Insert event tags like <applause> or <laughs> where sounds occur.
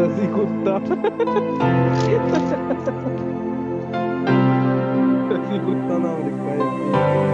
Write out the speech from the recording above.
estás disgustado. <laughs> estás disgustado, hombre, cállate.